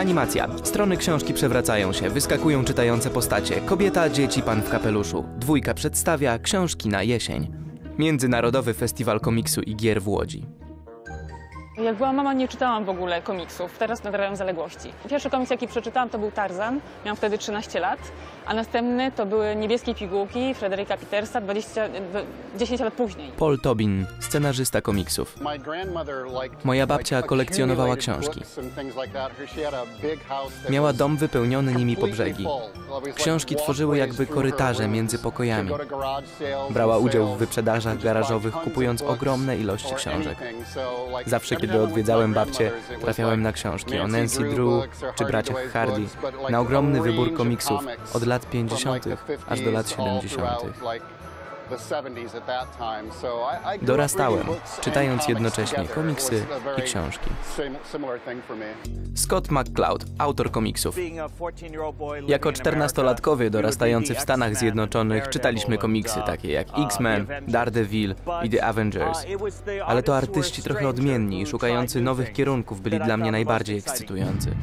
Animacja. Strony książki przewracają się, wyskakują czytające postacie. Kobieta, dzieci, pan w kapeluszu. Dwójka przedstawia książki na jesień. Międzynarodowy Festiwal Komiksu i Gier w Łodzi. Jak byłam mama, nie czytałam w ogóle komiksów. Teraz nadrabiam zaległości. Pierwszy komiks, jaki przeczytałam, to był Tarzan. Miałam wtedy 13 lat. A następny to były Niebieskie pigułki Frederica Petersa 20, dwa- 10 lat później. Paul Tobin, scenażysta komiksów. Moja babcia kolekcjonowała książki. Miała dom wypełniony nimi po brzegi. Książki tworzyły jakby korytarze między pokojami. Brała udział w wyprzedażach garażowych, kupując ogromne ilości książek. Zawsze, kiedy odwiedzałem babcię, trafiałem na książki o Nancy Drew czy braciach Hardy, na ogromny wybór komiksów od lat 50. aż do lat 70. Dorastałem, czytając jednocześnie komiksy i książki. Scott McCloud, autor komiksów. Jako 14-latkowie dorastający w Stanach Zjednoczonych czytaliśmy komiksy takie jak X-Men, Daredevil i The Avengers. Ale to artyści trochę odmienni i szukający nowych kierunków byli dla mnie najbardziej ekscytujący.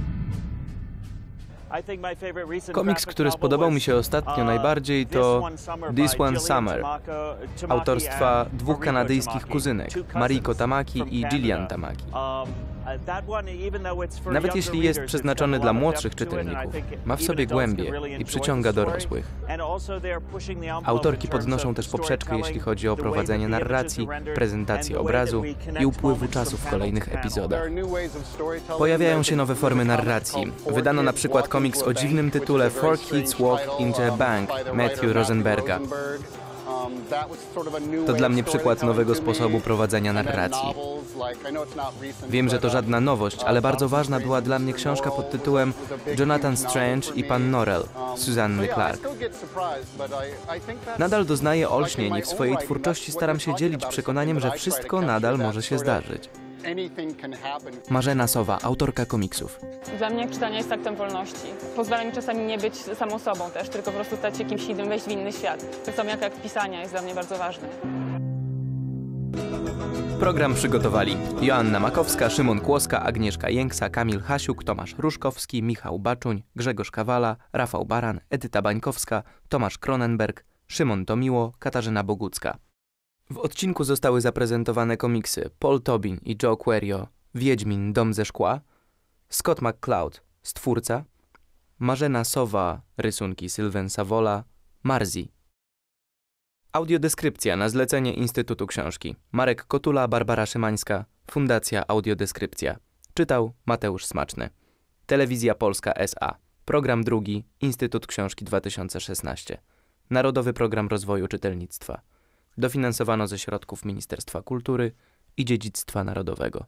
Komiks, który spodobał mi się ostatnio najbardziej to This One Summer. Autorstwa dwóch kanadyjskich kuzynek, Mariko Tamaki i Gillian Tamaki. Nawet jeśli jest przeznaczony dla młodszych czytelników, ma w sobie głębię i przyciąga dorosłych. Autorki podnoszą też poprzeczkę, jeśli chodzi o prowadzenie narracji, prezentację obrazu i upływu czasu w kolejnych epizodach. Pojawiają się nowe formy narracji. Wydano na przykład komiks o dziwnym tytule Four Kids Walk into a Bank Matthew Rosenberga. To dla mnie przykład nowego sposobu prowadzenia narracji. Wiem, że to żadna nowość, ale bardzo ważna była dla mnie książka pod tytułem Jonathan Strange i Pan Norrell Suzanny Clark. Nadal doznaję olśnień i w swojej twórczości staram się dzielić przekonaniem, że wszystko nadal może się zdarzyć. Marzena Sowa, autorka komiksów. Dla mnie czytanie jest aktem wolności. Pozwala mi czasami nie być samą sobą też, tylko po prostu stać się kimś innym, wejść w inny świat. Tak samo jak akt pisania jest dla mnie bardzo ważny. Program przygotowali Joanna Makowska, Szymon Kłoska, Agnieszka Jęksa, Kamil Hasiuk, Tomasz Ruszkowski, Michał Baczuń, Grzegorz Kawala, Rafał Baran, Edyta Bańkowska, Tomasz Kronenberg, Szymon Tomiło, Katarzyna Bogucka. W odcinku zostały zaprezentowane komiksy Paul Tobin i Joe Querio, Wiedźmin, Dom ze szkła, Scott McCloud, Stwórca, Marzena Sowa, rysunki Sylwen Savola, Marzi. Audiodeskrypcja na zlecenie Instytutu Książki. Marek Kotula, Barbara Szymańska, Fundacja Audiodeskrypcja. Czytał Mateusz Smaczny. Telewizja Polska SA. Program drugi, Instytut Książki 2016. Narodowy Program Rozwoju Czytelnictwa. Dofinansowano ze środków Ministerstwa Kultury i Dziedzictwa Narodowego.